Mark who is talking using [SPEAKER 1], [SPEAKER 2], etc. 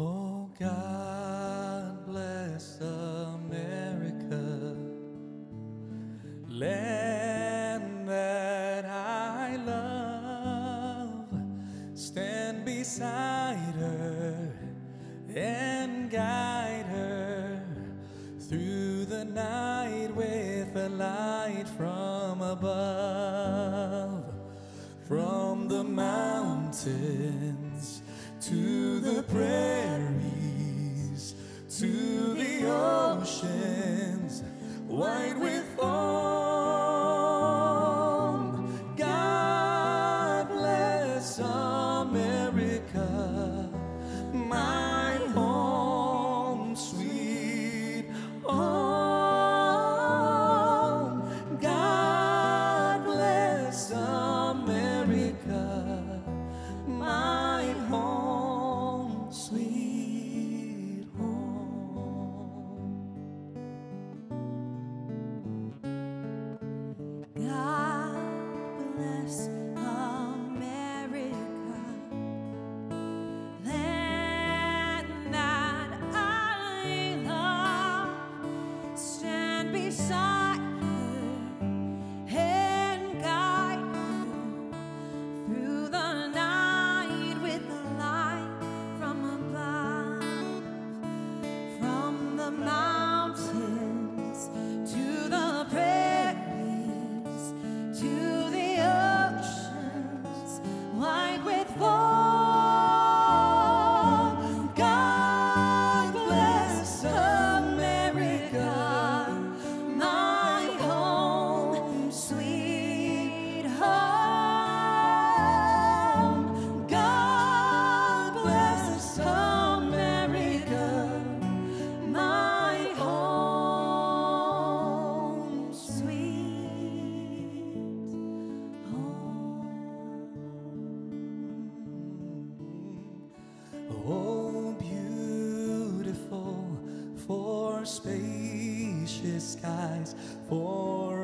[SPEAKER 1] Oh God, bless America, land that I love. Stand beside her and guide her through the night with a light from above, from the mountains to the prayer. side. spacious skies for